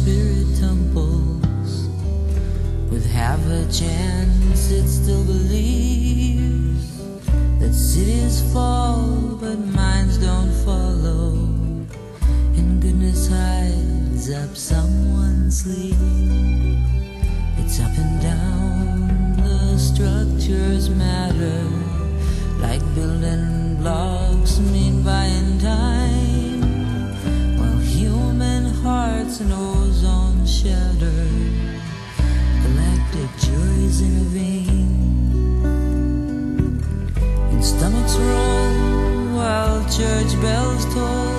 spirit tumbles. With half a chance it still believes that cities fall but minds don't follow. And goodness hides up someone's sleeve it's up and down the structures matter like building blocks mean by in time. While human hearts know ozone shatter, galactic juries intervene. And stomachs roll while church bells toll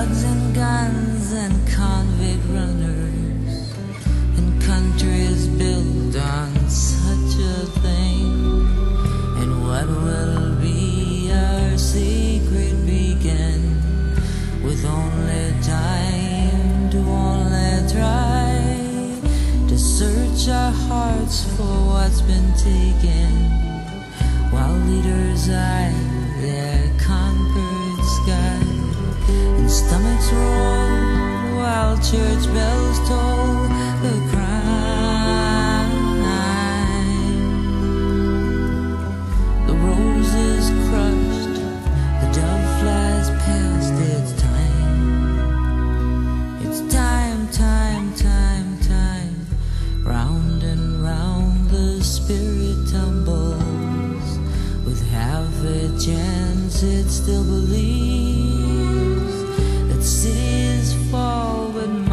drugs and guns and convict runners. And countries built on such a thing. And what will be our secret beacon with only time to only try to search our hearts for what's been taken. While leaders eye their and stomachs roll while church bells toll the crime the rose is crushed the dove flies past its time it's time, time, time, time. Round and round the spirit tumbles. With half a chance, it still believes cities fall, but